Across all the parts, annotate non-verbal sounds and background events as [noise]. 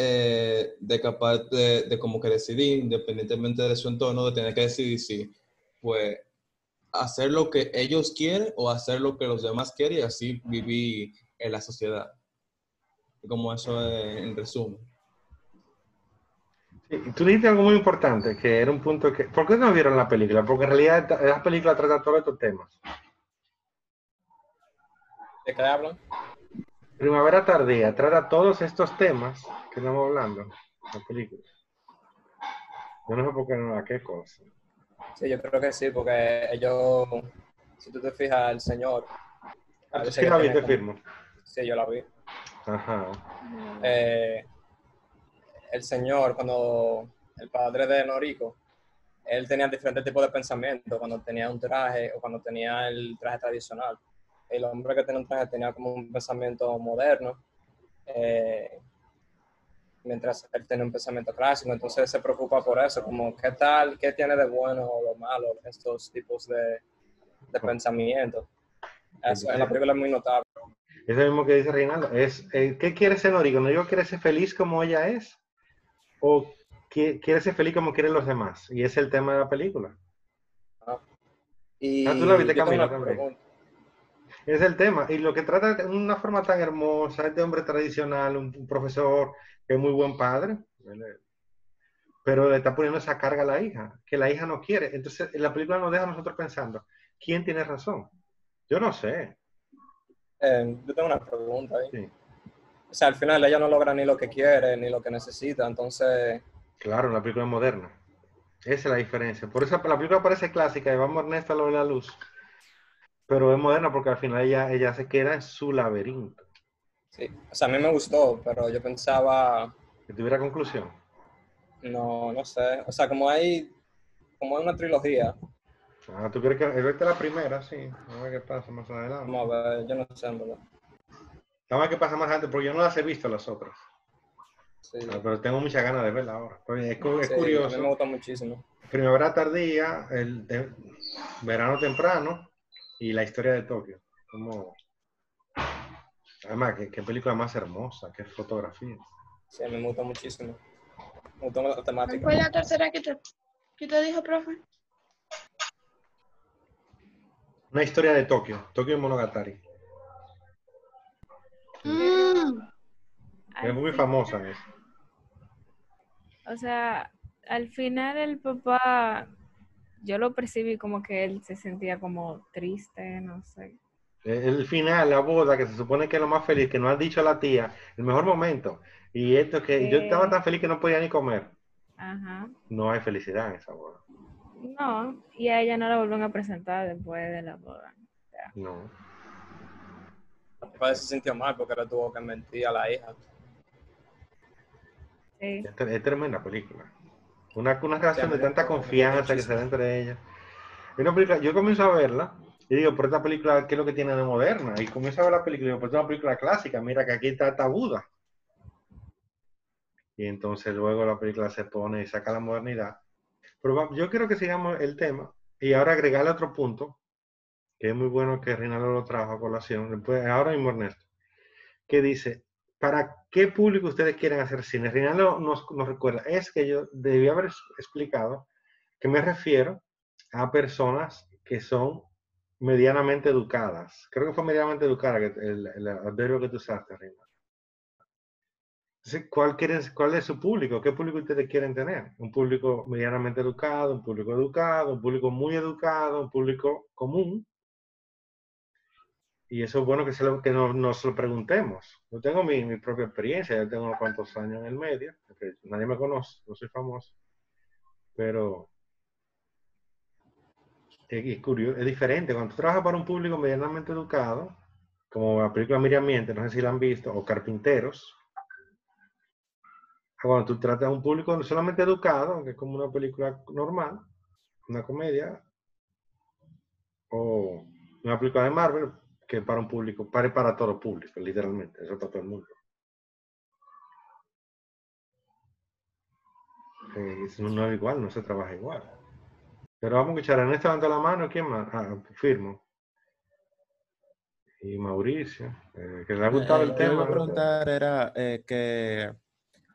eh, de capaz de, de, como que decidir, independientemente de su entorno, de tener que decidir si, pues, hacer lo que ellos quieren o hacer lo que los demás quieren y así vivir en la sociedad. Como eso es, en resumen. Sí, tú dijiste algo muy importante, que era un punto que... ¿Por qué no vieron la película? Porque en realidad la película trata todos estos temas. ¿De qué hablan? Primavera Tardía trata todos estos temas que estamos hablando, la película. Yo no sé por qué no, qué cosa. Sí, yo creo que sí, porque ellos, si tú te fijas, el señor... ¿Sí la viste, firmo? Sí, yo la vi. Ajá. Eh, el señor, cuando el padre de Norico, él tenía diferentes tipos de pensamiento cuando tenía un traje o cuando tenía el traje tradicional el hombre que tenía un traje tenía como un pensamiento moderno, eh, mientras él tenía un pensamiento clásico, entonces se preocupa por eso, como qué tal, qué tiene de bueno o de malo estos tipos de, de pensamiento. Eso en la película es muy notable. Es lo mismo que dice Reinaldo, es, eh, ¿qué quiere ser Norico? ¿No digo quiere ser feliz como ella es? ¿O quiere ser feliz como quieren los demás? Y ese es el tema de la película. Ah. Y ah, tú la viste también. Es el tema. Y lo que trata de una forma tan hermosa, este hombre tradicional, un, profesor que es muy buen padre, pero le está poniendo esa carga a la hija, que la hija no quiere. Entonces, la película nos deja a nosotros pensando, ¿quién tiene razón? Yo no sé. Eh, yo tengo una pregunta ahí. O sea, al final ella no logra ni lo que quiere, ni lo que necesita, entonces... Claro, una película moderna. Esa es la diferencia. Por eso la película parece clásica y vamos Ernesto a lo de la luz. Pero es moderna porque al final ella, ella se queda en su laberinto. Sí, o sea, a mí me gustó, pero yo pensaba... ¿Que tuviera conclusión? No, no sé. O sea, como hay, como hay una trilogía. Ah, ¿tú crees que es la primera? Sí. A ver qué pasa más adelante. Vamos a ver, yo no sé, en verdad. Vamos a ver qué pasa más adelante, porque yo no las he visto las otras. Sí. Ah, pero tengo muchas ganas de verla ahora. Es, es curioso. A mí me gusta muchísimo. Primavera tardía, el, el verano temprano, y la historia de Tokio. Como... Además, ¿qué, película más hermosa, qué fotografía. Sí, me gusta muchísimo. Me gustó la temática. ¿Cuál fue la tercera que te, que te dijo, profe? Una historia de Tokio, Tokio Monogatari. Mm. Es muy famosa esa. O sea, al final el papá yo lo percibí como que él se sentía como triste, no sé. El final, la boda, que se supone que es lo más feliz, que no ha dicho a la tía, el mejor momento. Y esto que yo estaba tan feliz que no podía ni comer. Ajá. No hay felicidad en esa boda. No, y a ella no la vuelven a presentar después de la boda. No. Mi padre se sintió mal porque le tuvo que mentir a la hija. Sí. es tremenda película. Una, una relación de tanta confianza que se da entre ellas. Una película, yo comienzo a verla y digo, por esta película, ¿qué es lo que tiene de moderna? Y comienzo a ver la película y digo, pues es una película clásica, mira que aquí está Tabuda. Y entonces luego la película se pone y saca la modernidad. Pero yo quiero que sigamos el tema y ahora agregarle otro punto, que es muy bueno que Rinaldo lo trajo a colación, después, ahora mismo Ernesto, que dice, ¿para qué público ustedes quieren hacer cine? Rinaldo nos, nos recuerda, es que yo debí haber explicado que me refiero a personas que son medianamente educadas. Creo que fue medianamente educada el, el adverbio que tú usaste, Rinaldo. Entonces, ¿cuál, quieren, ¿cuál es su público? ¿Qué público ustedes quieren tener? ¿Un público medianamente educado, un público educado, un público muy educado, un público común? Y eso es bueno que, se lo, que nos, lo preguntemos. Yo tengo mi, mi, propia experiencia, ya tengo unos cuantos años en el medio, porque nadie me conoce, no soy famoso, pero es, curioso, es diferente. Cuando tú trabajas para un público medianamente educado, como la película Miriam Miente, no sé si la han visto, o Carpinteros, cuando tú tratas a un público solamente educado, que es como una película normal, una comedia, o una película de Marvel, que para un público, para, para todo público, literalmente, eso para todo el mundo. Eh, no es igual, no se trabaja igual. Pero vamos a escuchar, Ernesto levanta la mano, ¿quién más? Ah, firmo. Y Mauricio, eh, que le ha gustado el eh, tema. Lo que preguntar era que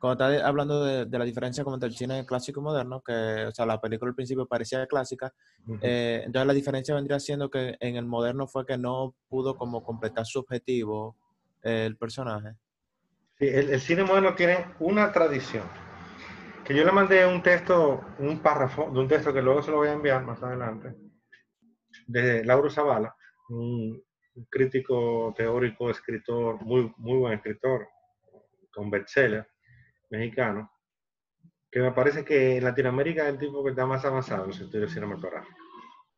cuando estás hablando de, de la diferencia como entre el cine clásico y moderno, que, o sea, la película al principio parecía clásica, eh, entonces la diferencia vendría siendo que en el moderno fue que no pudo como completar su objetivo eh, el personaje. Sí, el, el cine moderno tiene una tradición. Que yo le mandé un texto, un párrafo de un texto que luego se lo voy a enviar más adelante, de Lauro Zavala, un, un crítico teórico, escritor, muy, muy buen escritor, con bestseller mexicano, que me parece que en Latinoamérica es el tipo que está más avanzado en los estudios cinematográficos.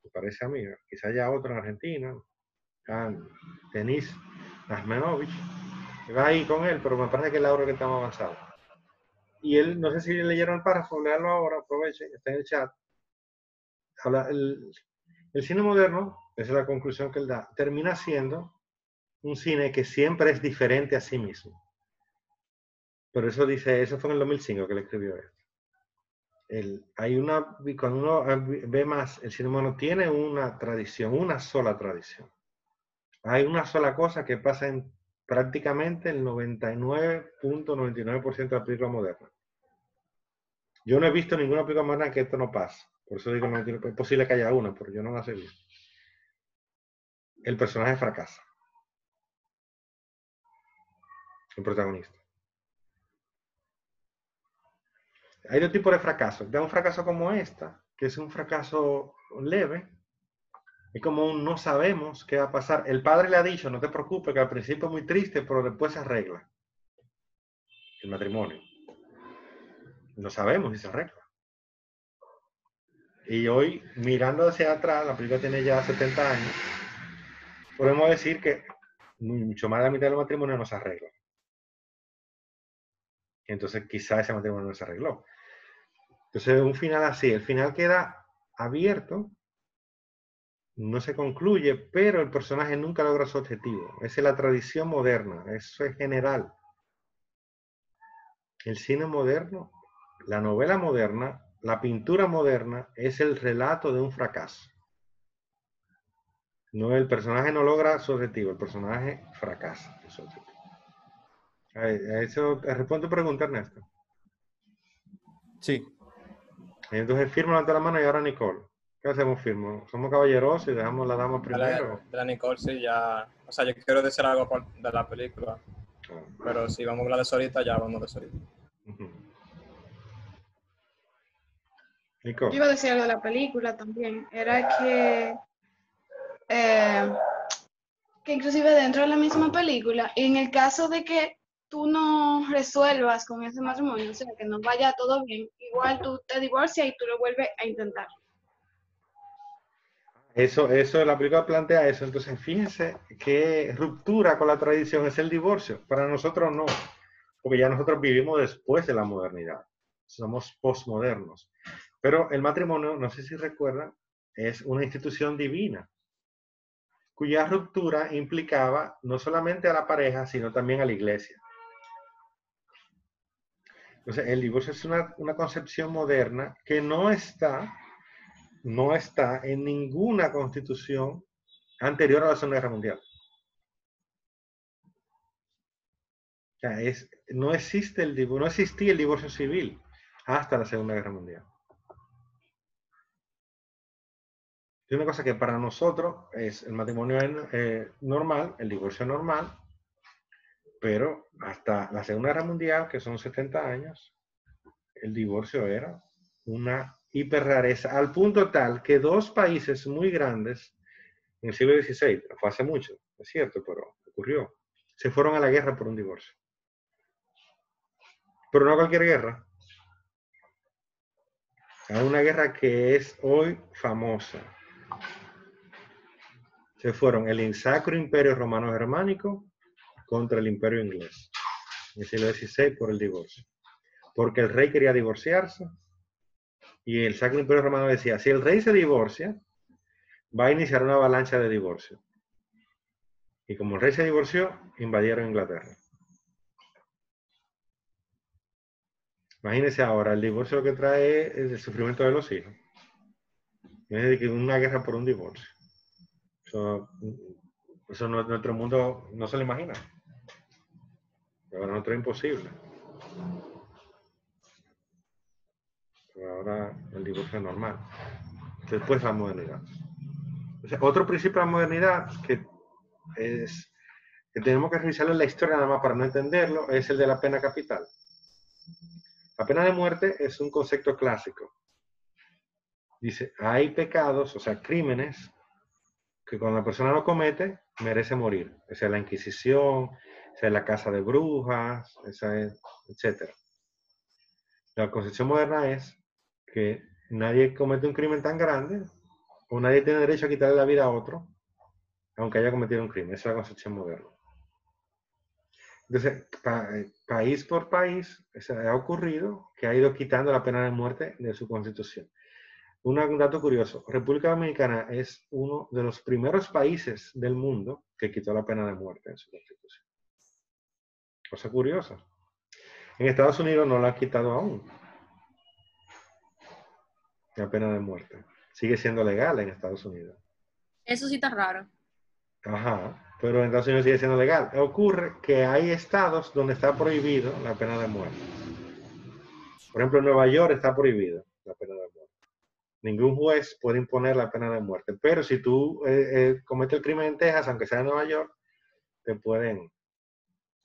Me parece a mí, quizá haya otro en Argentina, Denis Asmenovich, va ahí con él, pero me parece que es Lauro que está más avanzado. Y él, no sé si leyeron el párrafo, léalo ahora, aprovechen, está en el chat. Habla- el, el cine moderno, esa es la conclusión que él da, termina siendo un cine que siempre es diferente a sí mismo. Por eso dice, eso fue en el 2005 que él escribió esto. Hay una, cuando uno ve más, el cine moderno tiene una tradición, una sola tradición. Hay una sola cosa que pasa en prácticamente el 99.99% de la película moderna. Yo no he visto ninguna película moderna que esto no pase. Por eso digo, es posible que haya una, pero yo no la he visto. El personaje fracasa. El protagonista. Hay dos tipos de fracasos. Da un fracaso como esta, que es un fracaso leve, es como un no sabemos qué va a pasar. El padre le ha dicho, no te preocupes, que al principio es muy triste, pero después se arregla. El matrimonio. No sabemos si se arregla. Y hoy, mirando hacia atrás, la película tiene ya 70 años, podemos decir que mucho más de la mitad del matrimonio no se arregla. Entonces, quizá ese matrimonio no se arregló. Entonces, un final así, el final queda abierto no se concluye, pero el personaje nunca logra su objetivo. Esa es la tradición moderna, eso es general. El cine moderno, la novela moderna, la pintura moderna es el relato de un fracaso. No, el personaje no logra su objetivo, el personaje fracasa. su objetivo. A a eso responde tu pregunta, Ernesto. Sí, Entonces firma levanta la mano y ahora Nicole. ¿Qué hacemos, firmo? ¿Somos caballerosos y dejamos la dama la, primero? de la Nicole sí ya... O sea, yo quiero decir algo por- de la película, Ah, pero si vamos a hablar de eso ahorita, ya vamos de ahorita. ujú. Yo Nicole. iba a decir algo de la película también. Era que, eh, que inclusive dentro de la misma película, en el caso de que tú no resuelvas con ese matrimonio, o sea, que no vaya todo bien, igual tú te divorcias y tú lo vuelves a intentar. Eso, eso, la película plantea eso. Entonces, fíjense qué ruptura con la tradición es el divorcio. Para nosotros no, porque ya nosotros vivimos después de la modernidad. Somos postmodernos. Pero el matrimonio, no sé si recuerdan, es una institución divina, cuya ruptura implicaba no solamente a la pareja, sino también a la iglesia. Entonces, el divorcio es una, una concepción moderna que no está no está en ninguna constitución anterior a la Segunda Guerra Mundial. O sea, es, no, existe el, no existía el divorcio civil hasta la Segunda Guerra Mundial. Es una cosa que para nosotros es el matrimonio eh, normal, el divorcio normal, pero hasta la Segunda Guerra Mundial, que son 70 años, el divorcio era una hiperrareza, al punto tal que dos países muy grandes en el siglo XVI, fue hace mucho, es cierto, pero ocurrió, se fueron a la guerra por un divorcio. Pero no cualquier guerra. A una guerra que es hoy famosa. Se fueron el Sacro Imperio Romano Germánico contra el Imperio Inglés en el siglo XVI por el divorcio. Porque el rey quería divorciarse y el Sacro Imperio Romano decía, si el rey se divorcia, va a iniciar una avalancha de divorcio. Y como el rey se divorció, invadieron Inglaterra. Imagínense ahora, el divorcio lo que trae es el sufrimiento de los hijos. Es decir, una guerra por un divorcio. Eso, eso nuestro mundo no se lo imagina. Para nosotros es imposible. ahora el divorcio es normal. Después la modernidad. O sea, otro principio de la modernidad que es que tenemos que revisarlo en la historia nada más para no entenderlo, es el de la pena capital. La pena de muerte es un concepto clásico. Dice, hay pecados, o sea, crímenes, que cuando la persona lo comete, merece morir. Esa es la Inquisición, esa es la casa de brujas, esa es, etc. La concepción moderna es que nadie comete un crimen tan grande o nadie tiene derecho a quitarle la vida a otro, aunque haya cometido un crimen. Esa es la concepción moderna. Entonces, país por país, se ha ocurrido que ha ido quitando la pena de muerte de su constitución. Un dato curioso, República Dominicana es uno de los primeros países del mundo que quitó la pena de muerte en su constitución. Cosa curiosa. En Estados Unidos no la han quitado aún. La pena de muerte. Sigue siendo legal en Estados Unidos. Eso sí está raro. Ajá, pero en Estados Unidos sigue siendo legal. Ocurre que hay estados donde está prohibido la pena de muerte. Por ejemplo, en Nueva York está prohibido la pena de muerte. Ningún juez puede imponer la pena de muerte. Pero si tú eh, eh, cometes el crimen en Texas, aunque sea en Nueva York, te pueden,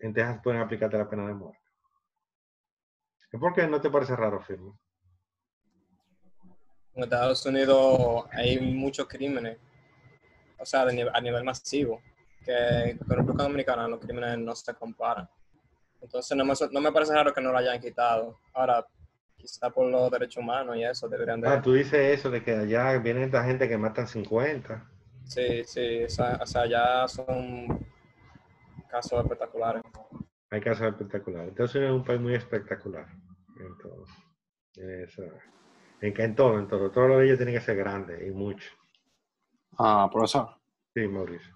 en Texas pueden aplicarte la pena de muerte. ¿Por qué no te parece raro, Firmo? En Estados Unidos hay muchos crímenes, o sea, a nivel masivo, que con República Dominicana los crímenes no se comparan. Entonces no me, no me parece raro que no lo hayan quitado. Ahora, quizá por los derechos humanos y eso deberían de... Ah, tú dices eso de que allá viene esta gente que matan 50. Sí, sí, o sea, ya son casos espectaculares. Hay casos espectaculares. Entonces es un país muy espectacular. Entonces, eso. En, en todo, en todo. Todos los ellos tienen que ser grandes y mucho. Ah, profesor. Sí, Mauricio.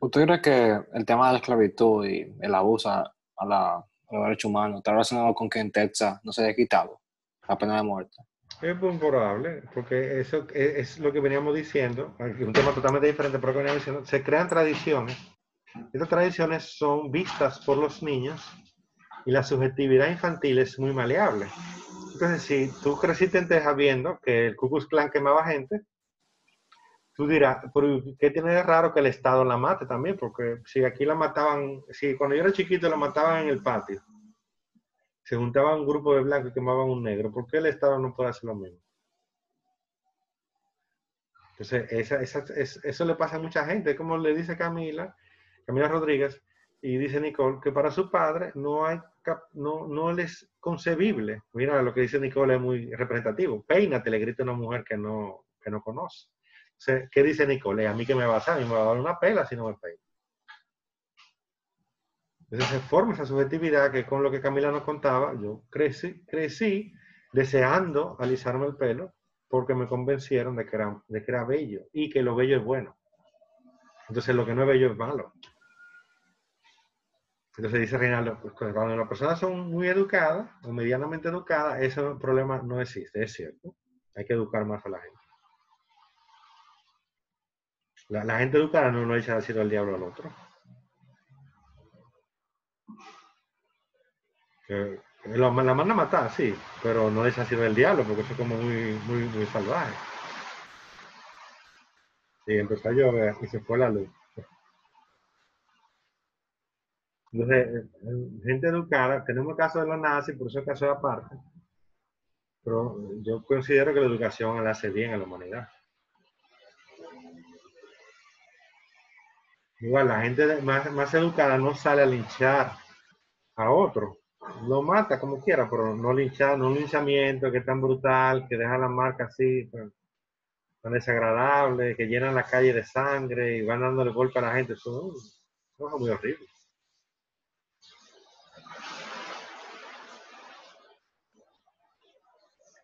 ¿Usted cree que el tema de la esclavitud y el abuso a, la, a los derechos humanos está relacionado con que en Texas no se haya quitado la pena de muerte? Es muy probable, porque eso es, lo que veníamos diciendo, un tema totalmente diferente, pero que veníamos diciendo, se crean tradiciones. Estas tradiciones son vistas por los niños y la subjetividad infantil es muy maleable. Entonces, si tú creciste en Texas viendo que el Ku Klux Klan quemaba gente, tú dirás, ¿qué tiene de raro que el Estado la mate también? Porque si aquí la mataban, si cuando yo era chiquito la mataban en el patio, se juntaba un grupo de blancos y quemaban un negro, ¿por qué el Estado no puede hacer lo mismo? Entonces, eso le pasa a mucha gente, como le dice Camila, Camila Rodríguez, y dice Nicole, que para su padre no hay no, no es concebible. Mira, lo que dice Nicole es muy representativo. Peínate, le grita una mujer que no, que no conoce. ¿Qué dice Nicole? A mí que me va a hacer, a mí me va a dar una pela si no me peino. Entonces se forma esa subjetividad que con lo que Camila nos contaba, yo crecí, crecí deseando alisarme el pelo porque me convencieron de que, era, de que era bello y que lo bello es bueno. Entonces lo que no es bello es malo. Entonces dice Reinaldo, pues cuando las personas son muy educadas o medianamente educadas, ese problema no existe, es cierto. Hay que educar más a la gente. La, gente educada no lo a decir al diablo al otro. la, manda a matar, sí, pero no echa a decir al diablo porque eso es como muy, muy, muy salvaje. Y empezó a llover y se fue la luz. Entonces, gente educada, tenemos el caso de los nazis, por eso el caso de aparte, pero yo considero que la educación le hace bien a la humanidad. Igual, la gente más, más educada no sale a linchar a otro, lo mata como quiera, pero no linchar, no un linchamiento que es tan brutal, que deja la marca así, pues, tan desagradable, que llenan la calle de sangre y van dándole golpe a la gente, eso, eso es muy horrible.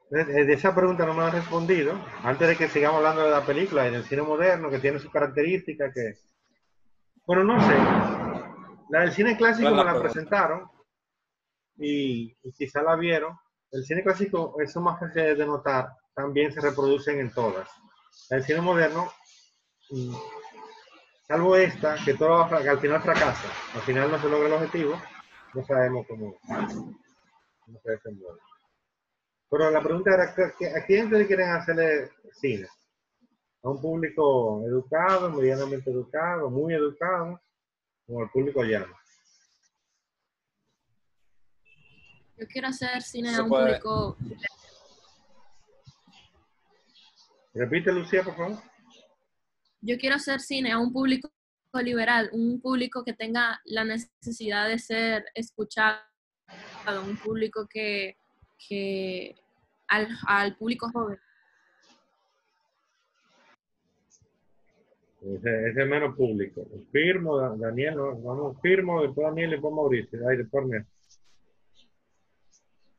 De esa pregunta no me han respondido. Antes de que sigamos hablando de la película y del cine moderno, que tiene sus características, que... Bueno, no sé. La del cine clásico me la presentaron y, quizá la vieron. El cine clásico, eso más fácil de notar, también se reproducen en todas. El cine moderno, mm, salvo esta, que, todo, que al final fracasa, al final no se logra el objetivo, no sabemos cómo, cómo se desenvuelve. Pero la pregunta era, ¿qué- ¿a quién ustedes quieren hacerle cine? ¿A un público educado, medianamente educado, muy educado, o al público llano? Yo quiero hacer cine Se a un puede. público. Repite, Lucía, por favor. Yo quiero hacer cine a un público liberal, un público que tenga la necesidad de ser escuchado, un público que, que al, al público joven. Ese, ese es menos público. Firmo, Da- Daniel, vamos, firmo, después Daniel y después Mauricio. Ahí, después.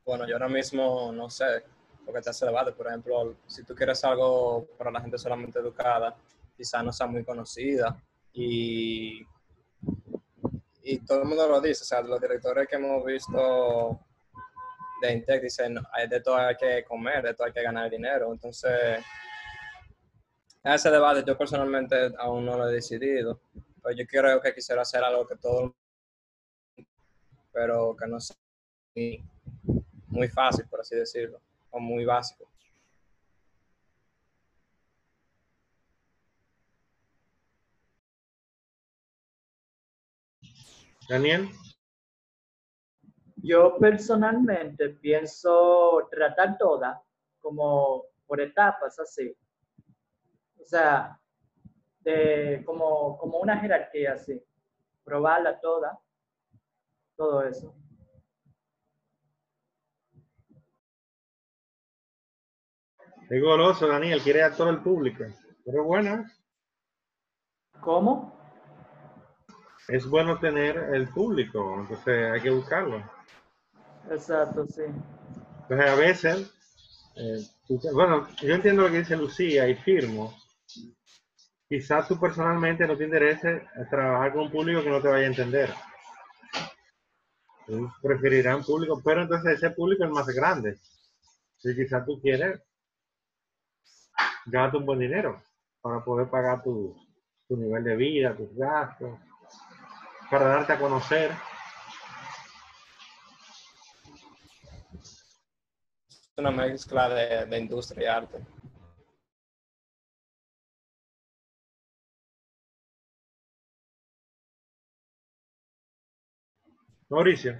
Bueno, yo ahora mismo no sé, porque te hace debate. Por ejemplo, si tú quieres algo para la gente solamente educada, quizá no sea muy conocida. Y, y todo el mundo lo dice, o sea, los directores que hemos visto de Intec dicen, "Ay, de todo hay que comer, de todo hay que ganar dinero. Entonces, ese debate yo personalmente aún no lo he decidido. Pero yo creo que quisiera hacer algo que todo, pero que no sea muy fácil, por así decirlo, o muy básico. Daniel, Yo personalmente pienso tratar todas como por etapas, así. O sea, de, como, como una jerarquía así. Probarla toda, todo eso. es goloso, Daniel, quiere a todo el público. Pero bueno, ¿Cómo? es bueno tener el público, entonces hay que buscarlo. Exacto, sí. Entonces, a veces, eh, bueno, yo entiendo lo que dice Lucía y firmo. Quizás tú personalmente no te interese trabajar con un público que no te vaya a entender. Tú preferirás un público, pero entonces ese público es más grande. Si quizás tú quieres ganar un buen dinero para poder pagar tu nivel de vida, tus gastos, para darte a conocer. Una mezcla de, de industria y arte. Mauricio.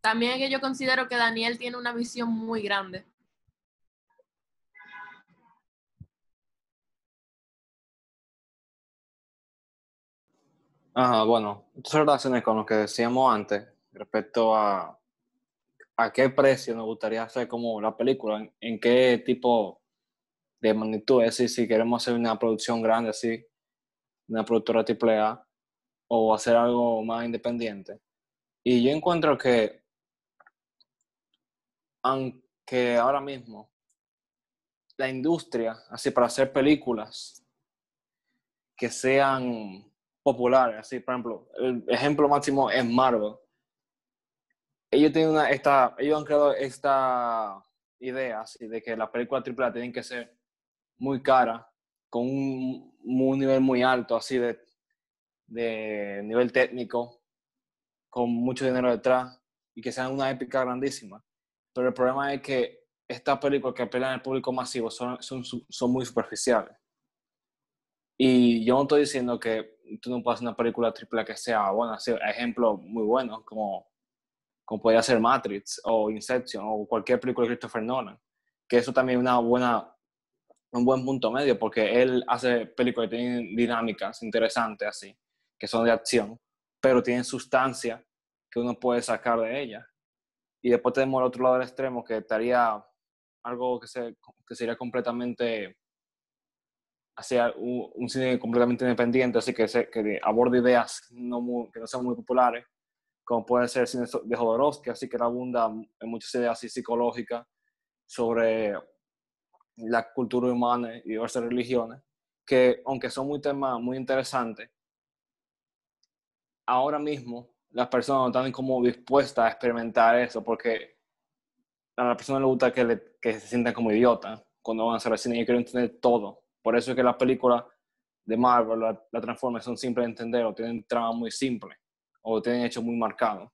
También es que yo considero que Daniel tiene una visión muy grande. Ajá, bueno, esto relaciones con lo que decíamos antes respecto a a qué precio nos gustaría hacer como la película, en, en qué tipo de magnitud, es decir, si queremos hacer una producción grande así, una productora triple A, o hacer algo más independiente. Y yo encuentro que, aunque ahora mismo la industria, así para hacer películas que sean populares, así por ejemplo, el ejemplo máximo es Marvel. Ellos tienen una, esta, ellos han creado esta idea así de que las películas AAA tienen que ser muy caras, con un, un nivel muy alto, así de, de nivel técnico, con mucho dinero detrás y que sean una épica grandísima. Pero el problema es que estas películas que apelan al público masivo son, son, son muy superficiales. Y yo no estoy diciendo que tú no puedas hacer una película triple que sea buena, sí, ejemplos muy buenos, como, como podría ser Matrix o Inception o cualquier película de Christopher Nolan, que eso también es una buena, un buen punto medio, porque él hace películas que tienen dinámicas interesantes así, que son de acción, pero tienen sustancia que uno puede sacar de ella. Y después tenemos el otro lado del extremo, que estaría algo que, se, que sería completamente hacia un, un, cine completamente independiente, así que, se, que aborde ideas no muy, que no sean muy populares, como puede ser el cine de Jodorowsky, así que abunda en muchas ideas psicológicas sobre la cultura humana y diversas religiones, que aunque son muy temas muy interesantes, ahora mismo las personas no están como dispuestas a experimentar eso, porque a la persona le gusta que, le, que se sientan como idiotas cuando van a hacer el cine y quieren entender todo. Por eso es que las películas de Marvel, la, la son simples de entender o tienen trama muy simple o tienen hecho muy marcado.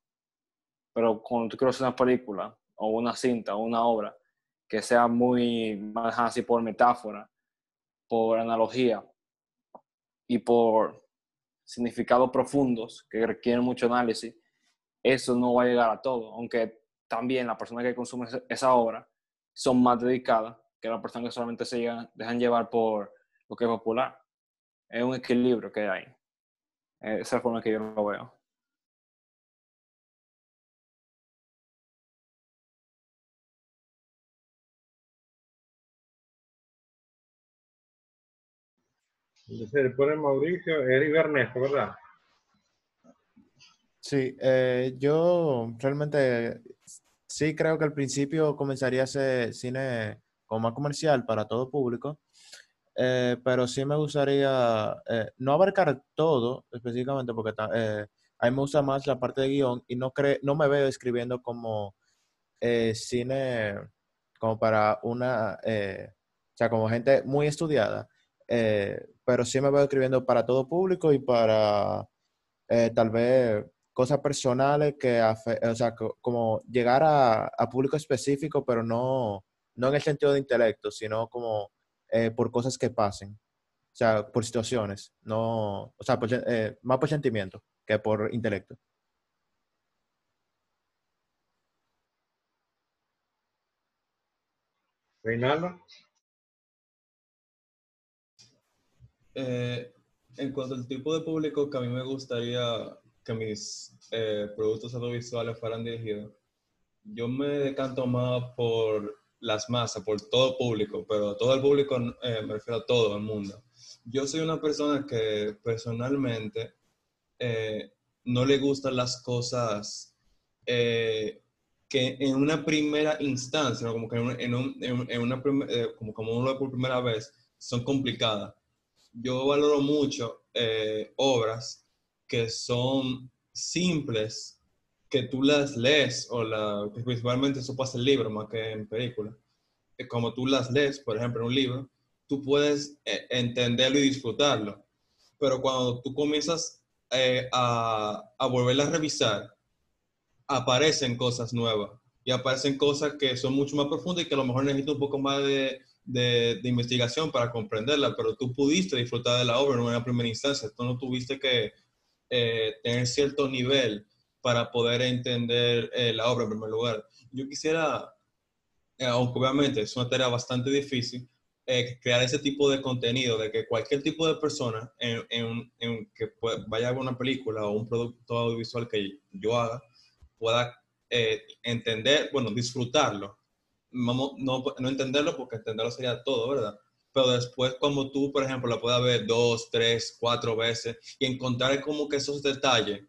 Pero cuando tú quieres una película o una cinta o una obra que sea muy más así por metáfora, por analogía y por significados profundos que requieren mucho análisis, eso no va a llegar a todo, aunque también las personas que consumen esa- esa obra son más dedicadas que las personas que solamente se llegan- dejan llevar por lo que es popular. Es un equilibrio que hay. Esa es la forma que yo lo veo. Entonces, de Mauricio, Eric Ernesto, ¿verdad? Sí, eh, yo realmente sí creo que al principio comenzaría a ser cine como más comercial para todo público, eh, pero sí me gustaría eh, no abarcar todo específicamente porque eh, a mí me gusta más la parte de guion y no, cre no me veo escribiendo como cine como para una, o sea, como gente muy estudiada, eh, pero sí me veo escribiendo para todo público y para eh, tal vez cosas personales que, o sea, co- como llegar a, público específico, pero no, no en el sentido de intelecto, sino como eh, por cosas que pasen, o sea, por situaciones, no, o sea, más por sentimiento que por intelecto. Reinaldo. Eh, en cuanto al tipo de público que a mí me gustaría que mis eh, productos audiovisuales fueran dirigidos, yo me decanto más por las masas, por todo público, pero todo el público eh, me refiero a todo el mundo. Yo soy una persona que personalmente eh, no le gustan las cosas que en una primera instancia, ¿no? como que en, un- en un- en- en una como, como uno lo ve por primera vez, son complicadas. Yo valoro mucho eh, obras que son simples, que tú las lees, o la, que principalmente eso pasa en libro más que en película. Que Como tú las lees, por ejemplo, en un libro, tú puedes eh, entenderlo y disfrutarlo. Pero cuando tú comienzas eh, a, a volverla a revisar, aparecen cosas nuevas y aparecen cosas que son mucho más profundas y que a lo mejor necesitan un poco más de, de- investigación para comprenderla, pero tú pudiste disfrutar de la obra en una primera instancia, tú no tuviste que eh, tener cierto nivel para poder entender eh, la obra en primer lugar. Yo quisiera, eh, aunque obviamente es una tarea bastante difícil, crear ese tipo de contenido, de que cualquier tipo de persona que vaya a una película o un producto audiovisual que yo haga, pueda entender, bueno, disfrutarlo. Vamos, no, no entenderlo porque entenderlo sería todo, ¿verdad? Pero después, como tú, por ejemplo, la puedas ver dos, tres, cuatro veces y encontrar como que esos detalles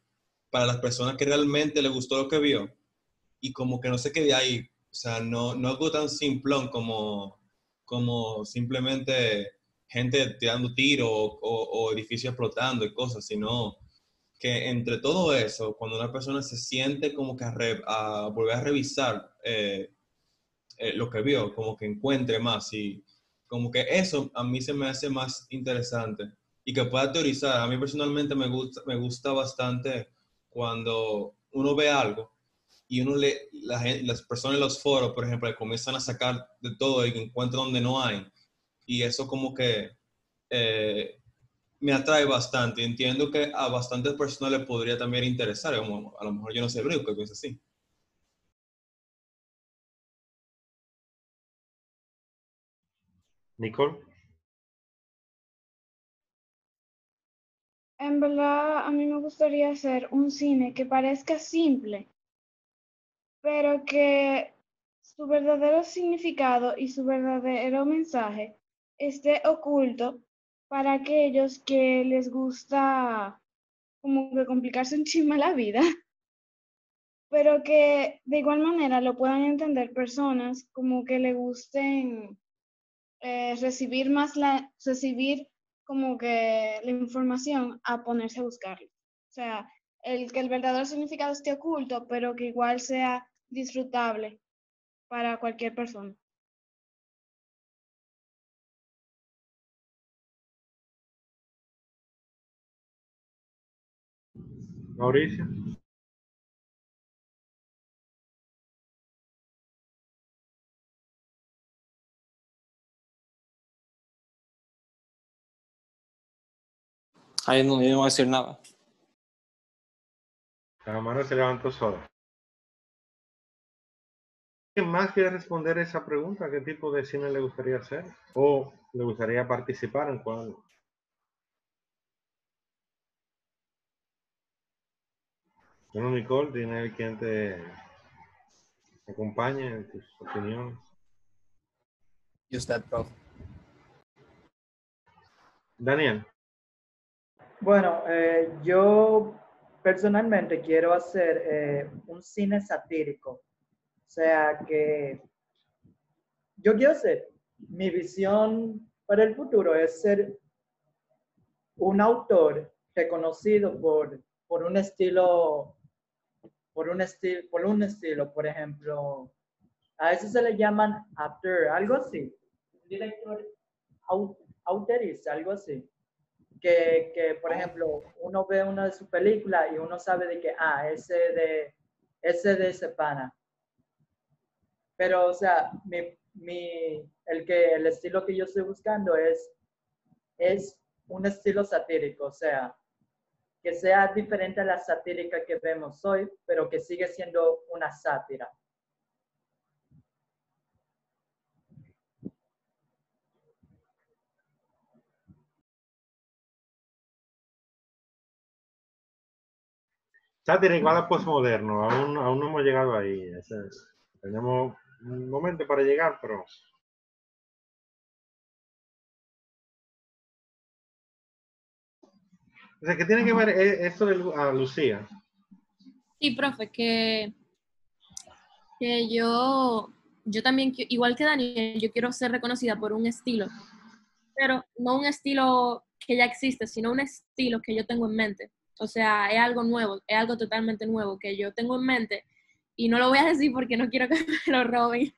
para las personas que realmente le gustó lo que vio y como que no se quede ahí. O sea, no, no algo tan simplón como, como simplemente gente tirando tiros o, o- o edificios explotando y cosas, sino que entre todo eso, cuando una persona se siente como que a, a volver a revisar eh, eh, lo que vio, como que encuentre más y como que eso a mí se me hace más interesante y que pueda teorizar. A mí personalmente me gusta, me gusta bastante cuando uno ve algo y uno le, las personas en los foros, por ejemplo, comienzan a sacar de todo y encuentran donde no hay. Y eso como que eh, me atrae bastante. Entiendo que a bastantes personas les podría también interesar. Como a lo mejor yo no sé único que piensa así. Nicole. En verdad, a mí me gustaría hacer un cine que parezca simple, pero que su verdadero significado y su verdadero mensaje esté oculto para aquellos que les gusta como que complicarse un chisme la vida, [laughs] pero que de igual manera lo puedan entender personas como que le gusten eh, recibir más la, recibir como que la información a ponerse a buscarlo. O sea, el que el verdadero significado esté oculto, pero que igual sea disfrutable para cualquier persona. Mauricio. Ahí no, yo no voy a decir nada. La mano se levantó sola. ¿Quién más quiere responder esa pregunta? ¿Qué tipo de cine le gustaría hacer? ¿O le gustaría participar en cuál? Bueno, Nicole, tiene quien te acompañe en tus opiniones. Y usted, profe. Daniel, Bueno, eh, yo personalmente quiero hacer eh, un cine satírico. O sea que yo quiero ser, mi visión para el futuro es ser un autor reconocido por, por un estilo, por un estilo, por un estilo, por ejemplo, a eso se le llaman actor, algo así, director au- autorista, algo así que, que, por ejemplo, uno ve una de sus películas y uno sabe de que, ah, ese de, ese de ese pana. Pero, o sea, mi, mi, el, que, el estilo que yo estoy buscando es, es un estilo satírico, o sea, que sea diferente a la satírica que vemos hoy, pero que sigue siendo una sátira. Sátira igual a postmoderno. Aún, aún no hemos llegado ahí. Tenemos un momento para llegar, pero O sea, ¿qué tiene que ver eh, esto de Lucía? Sí, profe, que, que yo, yo también, igual que Daniel, yo quiero ser reconocida por un estilo, pero no un estilo que ya existe, sino un estilo que yo tengo en mente. O sea, es algo nuevo, es algo totalmente nuevo que yo tengo en mente y no lo voy a decir porque no quiero [laughs] que me lo roben.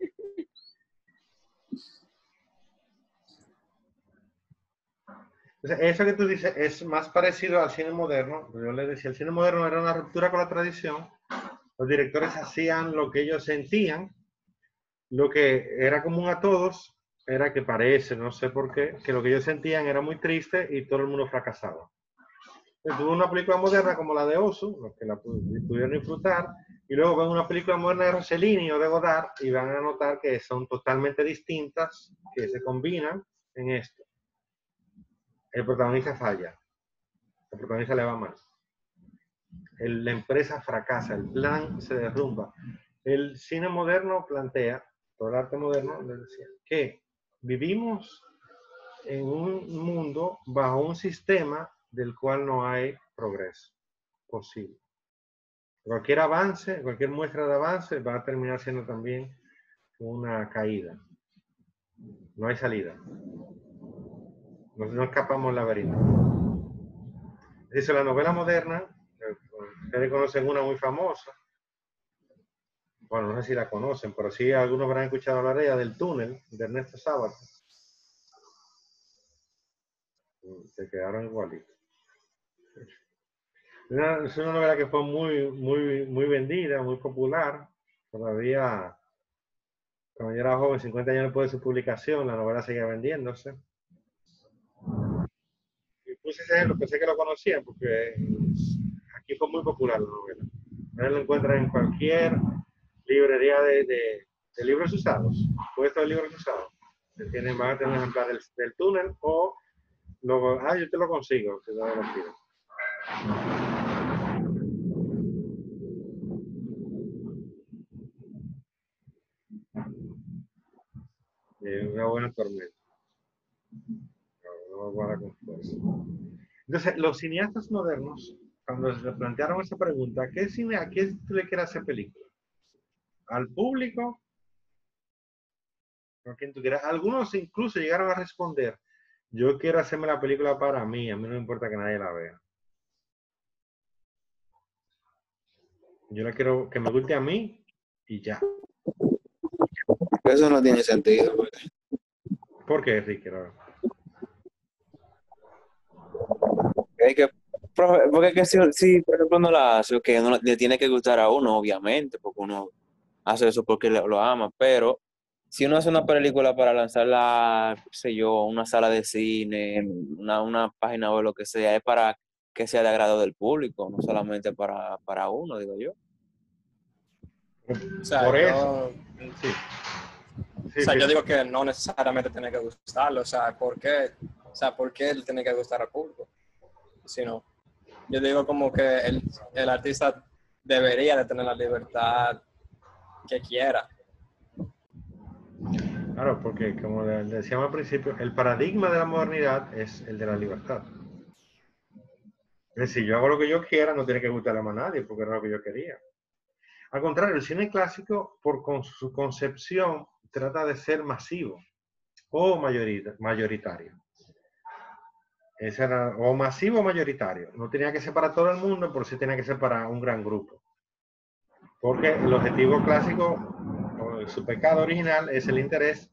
Eso que tú dices es más parecido al cine moderno. Yo le decía, el cine moderno era una ruptura con la tradición. Los directores hacían lo que ellos sentían. Lo que era común a todos era que parece, no sé por qué, que lo que ellos sentían era muy triste y todo el mundo fracasaba. Tuvo una película moderna como la de Oso, los que la pu- pudieron disfrutar, y luego ven una película moderna de Rossellini o de Godard y van a notar que son totalmente distintas, que se combinan en esto. El protagonista falla, el protagonista le va mal, El- la empresa fracasa, el plan se derrumba. El cine moderno plantea, todo el arte moderno, que vivimos en un mundo bajo un sistema del cual no hay progreso posible. Cualquier avance, cualquier muestra de avance va a terminar siendo también una caída. No hay salida. No, escapamos del laberinto. Dice la novela moderna, eh, ustedes conocen una muy famosa. Bueno, no sé si la conocen, pero sí algunos habrán escuchado hablar de ella, del túnel, de Ernesto Sábato. Se quedaron igualitos. Es una novela que fue muy, muy, muy vendida, muy popular. Todavía, cuando yo era joven, 50 años después de su publicación, la novela seguía vendiéndose. Y puse ese ejemplo, pensé que lo conocían porque aquí fue muy popular la novela. Ahora lo encuentran en cualquier librería de, de- de libros usados, puesto de libros usados. Que tienen, van a tener un ejemplar del, del túnel o ah, yo te lo consigo, si no lo pido. Una buena tormenta. Entonces, los cineastas modernos, cuando se plantearon esa pregunta, ¿qué cine, ¿a quién tú le quieres hacer película? ¿Al público? ¿A quién tú quieras? Algunos incluso llegaron a responder, yo quiero hacerme la película para mí, a mí no me importa que nadie la vea. Yo la quiero que me guste a mí y ya. Eso no tiene sentido. porque ¿Por qué, ver. Es que, profe, porque es que si, si, por ejemplo, no la hace, que no le tiene que gustar a uno, obviamente, porque uno hace eso porque le- lo ama, pero si uno hace una película para lanzarla, qué sé yo, una sala de cine, una, una página web, lo que sea, es para que sea de agrado del público, no solamente para, para uno, digo yo. O sea, Por yo- eso. Sí. Sí, o sea, sí. yo digo que no necesariamente tiene que gustarlo, o sea, ¿por qué? O sea, ¿por qué él tiene que gustar al público? Sino, yo digo como que el, el artista debería de tener la libertad que quiera. Claro, porque como decíamos al principio, el paradigma de la modernidad es el de la libertad. Es decir, yo hago lo que yo quiera, no tiene que gustarle a nadie, porque era lo que yo quería. Al contrario, el cine clásico, por con su concepción, trata de ser masivo o mayorita- mayoritario. Era, o masivo o mayoritario. No tenía que ser para todo el mundo, pero sí tenía que ser para un gran grupo. Porque el objetivo clásico, o su pecado original, es el interés.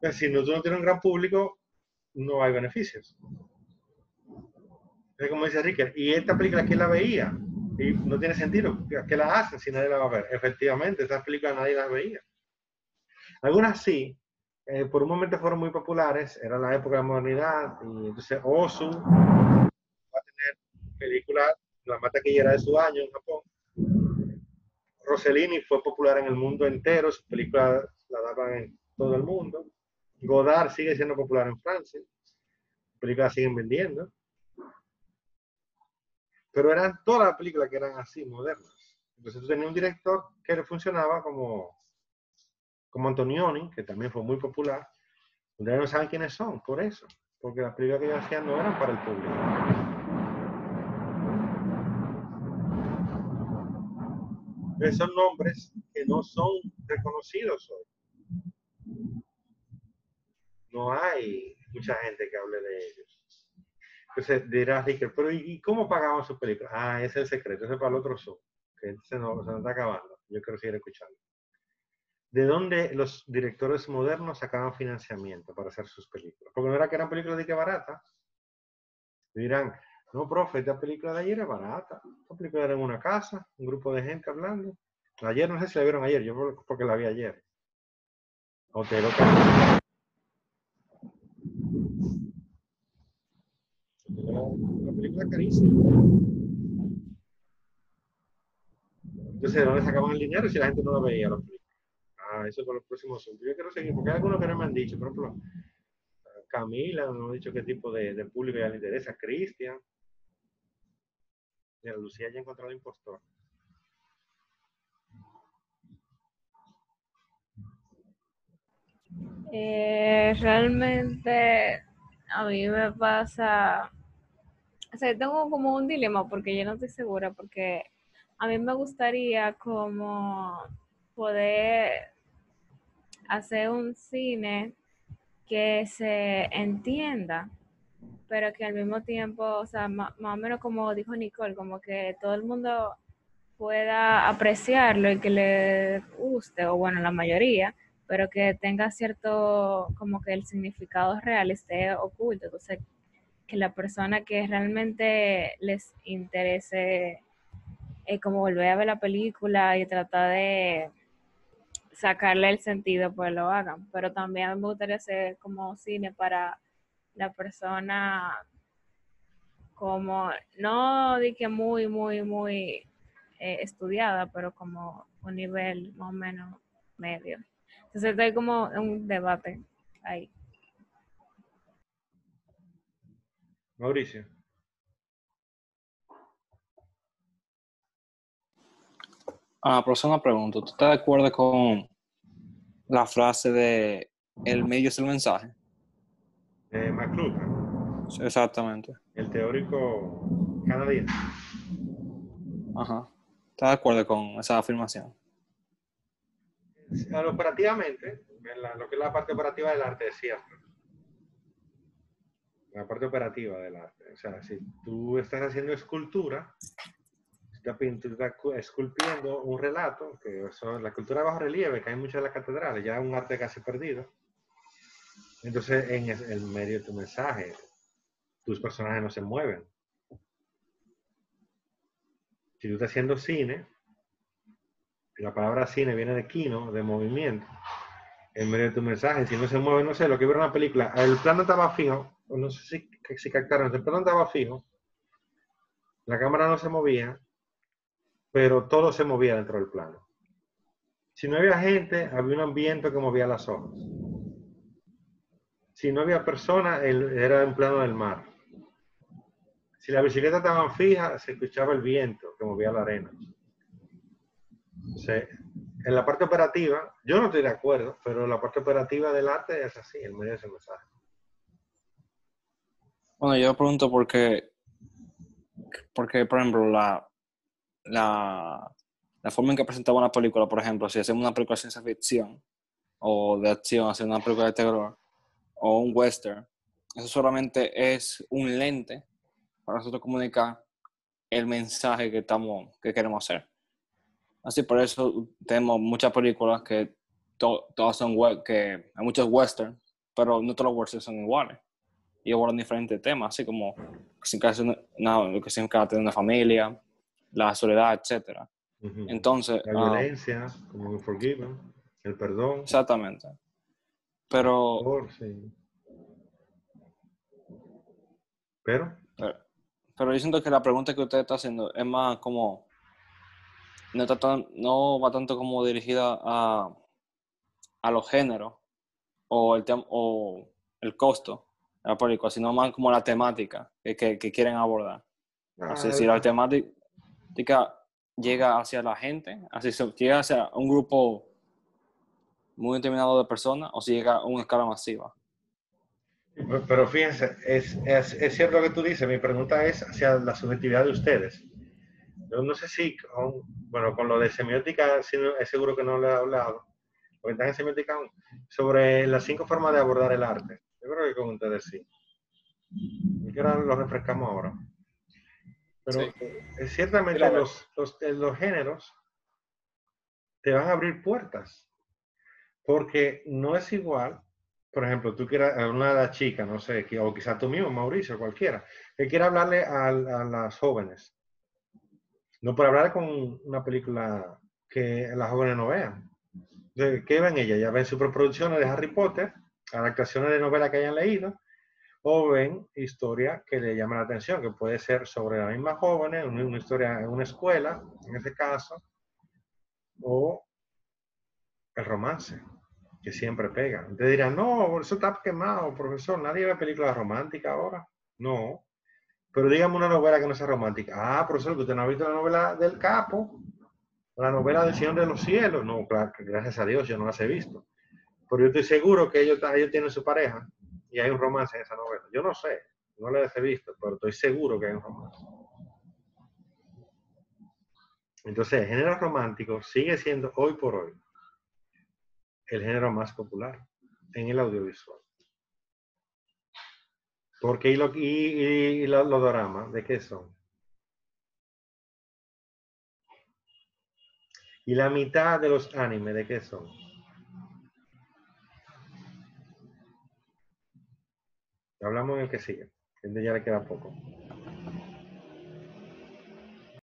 Pues, si no, tú no tienes un gran público, no hay beneficios. Es como dice Ricker, y esta película, ¿quién la veía? Y no tiene sentido. ¿Qué la hacen si nadie la va a ver? Efectivamente, estas películas nadie las veía. Algunas sí, eh, por un momento fueron muy populares, era la época de la modernidad, y entonces Osu va a tener películas, la más taquillera de su año en Japón. Rossellini fue popular en el mundo entero, sus películas la daban en todo el mundo. Godard sigue siendo popular en Francia, sus películas siguen vendiendo. Pero eran todas las películas que eran así, modernas. Entonces tú tenías un director que le funcionaba como, como Antonioni, que también fue muy popular. Ustedes no saben quiénes son, por eso. Porque las películas que ellos hacían no eran para el público. Pero son nombres que no son reconocidos hoy. No hay mucha gente que hable de ellos. Entonces dirás, Ricker, pero ¿y y cómo pagaban sus películas? Ah, ese es el secreto, ese es para el otro show, que se nos, se nos está acabando. Yo quiero seguir escuchando. ¿De dónde los directores modernos sacaban financiamiento para hacer sus películas? Porque no era que eran películas de que baratas. Dirán, no, profe, esta película de ayer es barata. Esta película era en una casa, un grupo de gente hablando. Ayer, no sé si la vieron ayer, yo por- porque la vi ayer. Hotel Oca- Una película carísima. Entonces, ¿de dónde sacaban el dinero si la gente no la veía? Eso con los próximos asuntos. Yo quiero seguir, porque hay algunos que no me han dicho. Por ejemplo, Camila, no he dicho qué tipo de, público ya le interesa. Cristian. Mira, Lucía ya encontró el impostor. Eh, realmente a mí me pasa, o sea, tengo como un dilema porque yo no estoy segura porque a mí me gustaría como poder hacer un cine que se entienda, pero que al mismo tiempo, o sea, más o menos como dijo Nicole, como que todo el mundo pueda apreciarlo y que le guste, o bueno, la mayoría, pero que tenga cierto, como que el significado real esté oculto. Entonces, que la persona que realmente les interese eh, como volver a ver la película y tratar de sacarle el sentido, pues lo hagan. Pero también me gustaría hacer como cine para la persona como, no di que muy, muy, muy eh, estudiada, pero como un nivel más o menos medio. Entonces estoy como un debate ahí. Mauricio. Ah, profesor, una pregunta. ¿Tú estás de acuerdo con la frase de el medio es el mensaje? De McLuhan, Sí, Exactamente. el teórico canadiense. Ajá. ¿Estás de acuerdo con esa afirmación? Ahora, Operativamente, en la- lo que es la parte operativa del arte es cierto. La parte operativa del arte. O sea, si tú estás haciendo escultura, estás pin- tú estás cu- esculpiendo un relato, que la cultura de bajo relieve, que hay muchas de las catedrales, ya un arte casi perdido. Entonces, en el medio de tu mensaje, tus personajes no se mueven. Si tú estás haciendo cine, la palabra cine viene de kino, de movimiento. en medio de tu mensaje. Si no se mueve, no sé, lo que vieron en la película, el plano estaba fijo, no sé si, si captaron, el plano estaba fijo, la cámara no se movía, pero todo se movía dentro del plano. Si no había gente, había un ambiente que movía las hojas. Si no había personas, el- era en plano del mar. Si la bicicleta estaba fija, se escuchaba el viento que movía la arena. En la parte operativa, yo no estoy de acuerdo, pero la parte operativa del arte es así, el medio de ese mensaje. Bueno, yo pregunto porque, porque por ejemplo, la, la, la forma en que presentaba una película, por ejemplo, si hacemos una película de ciencia ficción o de acción, hacer una película de terror o un western, eso solamente es un lente para nosotros comunicar el mensaje que estamos, que queremos hacer. Así por eso tenemos muchas películas que to- todas son que hay muchos westerns, pero no todos los westerns son iguales y abordan diferentes temas, así como lo que significa tener una familia, la soledad, etcétera. Ujú. Entonces, La ah, violencia, como en Forgiven, el perdón, exactamente. Pero, amor, sí. Pero, pero, pero yo siento que la pregunta que usted está haciendo es más como, no, está tan- no va tanto como dirigida a, a los géneros o el, o el costo de la película, sino más como la temática que, que- que quieren abordar. Ah, si la temática llega hacia la gente, así llega hacia un grupo muy determinado de personas, o si llega a una escala masiva. Pero- fíjense, es, es, es cierto lo que tú dices. Mi pregunta es hacia la subjetividad de ustedes. Yo no sé si, con, bueno, con lo de semiótica, es seguro que no le he hablado, porque están en semiótica sobre las cinco formas de abordar el arte. Yo creo que con ustedes sí. Y que ahora lo refrescamos ahora. Pero Sí. eh, ciertamente los, los, eh, los géneros te van a abrir puertas. Porque no es igual, por ejemplo, tú quieras, a una chica, no sé, o quizás tú mismo, Mauricio, cualquiera, que quiera hablarle a, a las jóvenes. No por hablar con una película que las jóvenes no vean. ¿Qué ven ellas? Ya ven superproducciones de Harry Potter, adaptaciones de novelas que hayan leído, o ven historias que le llaman la atención, que puede ser sobre las mismas jóvenes, una, historia en una escuela, en ese caso, o el romance, que siempre pega. Te dirán, no, eso está quemado, profesor, nadie ve películas románticas ahora. No, pero dígame una novela que no sea romántica. Ah, profesor, usted no ha visto la novela del capo, la novela del Señor de los Cielos. No, claro, gracias a Dios yo no las he visto. Pero yo estoy seguro que ellos, ellos tienen su pareja y hay un romance en esa novela. Yo no sé, no la he visto, pero estoy seguro que hay un romance. Entonces, el género romántico sigue siendo hoy por hoy el género más popular en el audiovisual. Porque y, lo, y, los, los doramas, ¿de qué son? Y la mitad de los animes, ¿de qué son? Hablamos en que sigue, que ya le queda poco.